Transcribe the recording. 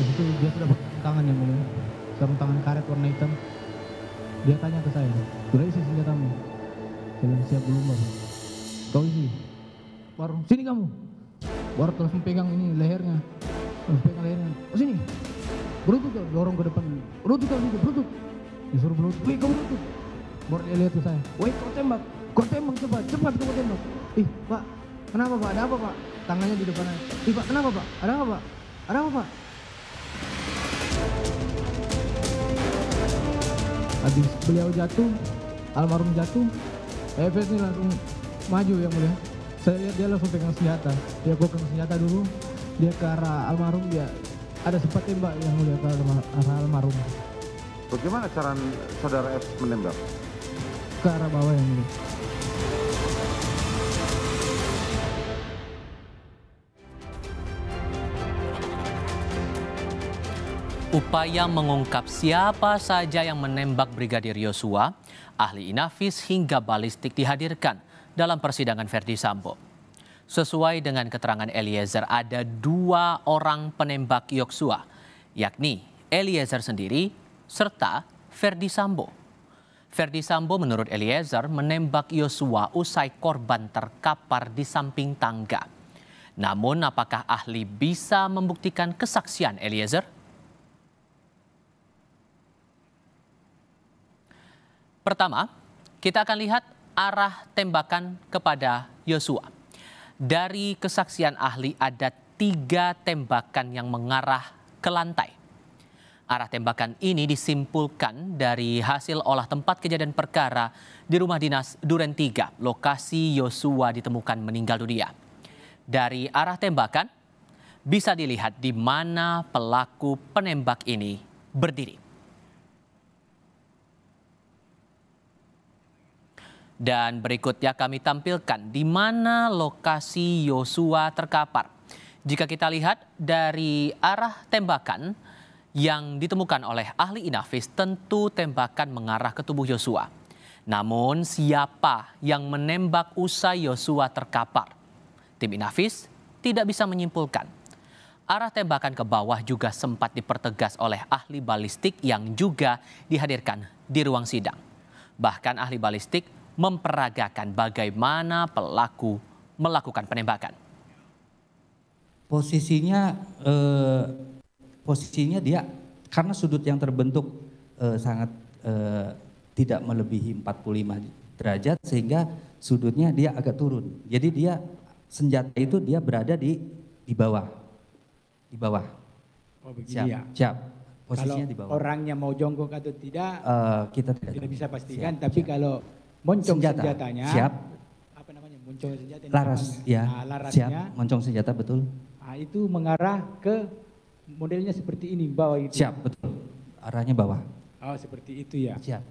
Di situ dia sudah pakai tangan yang mulia. Sarung tangan karet warna hitam. Dia tanya ke saya, sudah isi senjatamu? Saya siap belum bang. Kau isi. Baru, sini kamu. Baru langsung pegang ini lehernya. Langsung pegang lehernya. Oh sini. Berutut kau, dorong ke depan. Berutut kau sini, berutut. Disuruh berutut. Wih kau berutut. Baru dia lihat ke saya. Wih kau tembak. Kau tembak cepat, cepat kau tembak. Ih pak, kenapa pak? Ada apa pak? Tangannya di depan. Ih pak, kenapa pak? Ada apa pak? Ada apa pak? Habis beliau jatuh, almarhum jatuh, Efes ini langsung maju yang mulia. Saya lihat dia langsung pegang senjata. Dia pegang senjata dulu, dia ke arah almarhum dia ada sempat tembak yang mulia ke arah almarhum Bagaimana cara saudara F menembak? ke arah bawah yang mulia. Upaya mengungkap siapa saja yang menembak Brigadir Yosua, ahli inafis hingga balistik dihadirkan dalam persidangan Verdi Sambo. Sesuai dengan keterangan Eliezer, ada dua orang penembak Yosua, yakni Eliezer sendiri serta Verdi Sambo. Verdi Sambo menurut Eliezer menembak Yosua usai korban terkapar di samping tangga. Namun apakah ahli bisa membuktikan kesaksian Eliezer? Pertama, kita akan lihat arah tembakan kepada Yosua. Dari kesaksian ahli ada tiga tembakan yang mengarah ke lantai. Arah tembakan ini disimpulkan dari hasil olah tempat kejadian perkara di rumah dinas Duren 3, lokasi Yosua ditemukan meninggal dunia. Dari arah tembakan bisa dilihat di mana pelaku penembak ini berdiri. Dan berikutnya kami tampilkan di mana lokasi Yosua terkapar. Jika kita lihat dari arah tembakan yang ditemukan oleh ahli inafis tentu tembakan mengarah ke tubuh Yosua. Namun siapa yang menembak usai Yosua terkapar? Tim inafis tidak bisa menyimpulkan. Arah tembakan ke bawah juga sempat dipertegas oleh ahli balistik yang juga dihadirkan di ruang sidang. Bahkan ahli balistik memperagakan bagaimana pelaku melakukan penembakan. Posisinya eh, posisinya dia karena sudut yang terbentuk eh, sangat eh, tidak melebihi 45 derajat sehingga sudutnya dia agak turun. Jadi dia senjata itu dia berada di di bawah. Di bawah. Oh begini Siap. ya. Siap. Kalau Posisinya di bawah. orangnya mau jongkok atau tidak Eh, kita tidak, tidak bisa pastikan. Siap, Tapi siap. kalau moncong Senjata. senjatanya, Siap. apa namanya moncong senjata? Laras namanya. ya. Nah, larasnya, Siap. Moncong senjata betul. ah, itu mengarah ke modelnya seperti ini bawah itu. Siap betul. Arahnya bawah. Oh seperti itu ya. Siap.